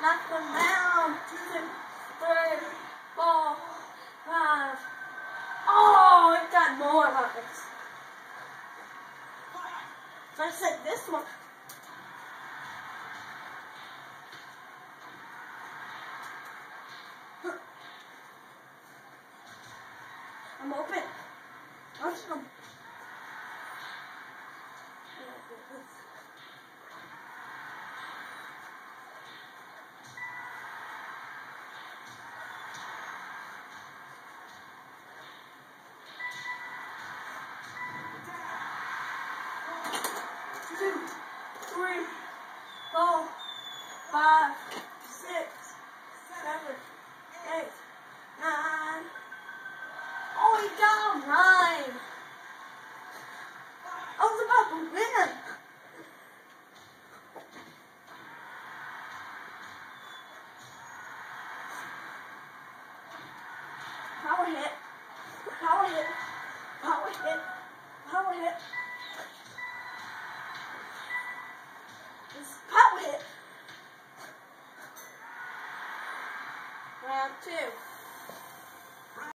Knock them down. Two, three, four, five. Oh, it got more lives. So I said this one. I'm open. Let's go. Two, three, four, five, six, seven, eight, nine. Oh, he got nine. I was about to win. Power hit. Power hit. Power hit. Power hit. Hit. Two.